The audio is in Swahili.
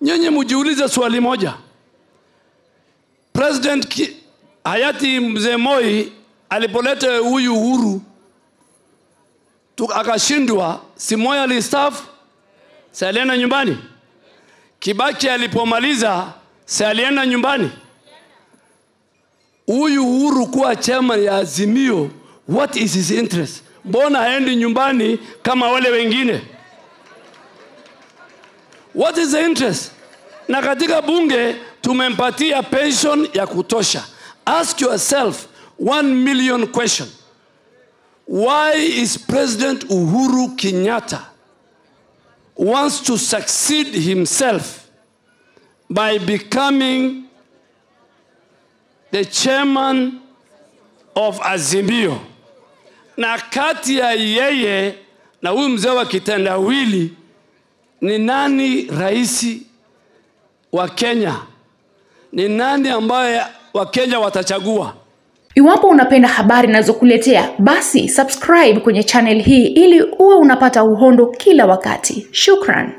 Nyinyi mjiulize swali moja. President ki, hayati mzee Moi alipoleta huyu uhuru akashindwa, si Moi alistaafu, si alienda nyumbani? Kibaki alipomaliza, si alienda nyumbani? Huyu uhuru kuwa chama ya Azimio, what is his interest? Mbona haendi nyumbani kama wale wengine? What is the interest? Na katika bunge tumempatia pension ya kutosha. Ask yourself one million question. Why is President Uhuru Kenyatta wants to succeed himself by becoming the chairman of Azimio? Na kati ya yeye na huyu mzee wa kitendawili ni nani rais wa Kenya? Ni nani ambaye Wakenya watachagua? Iwapo unapenda habari ninazokuletea, basi subscribe kwenye channel hii ili uwe unapata uhondo kila wakati. Shukran.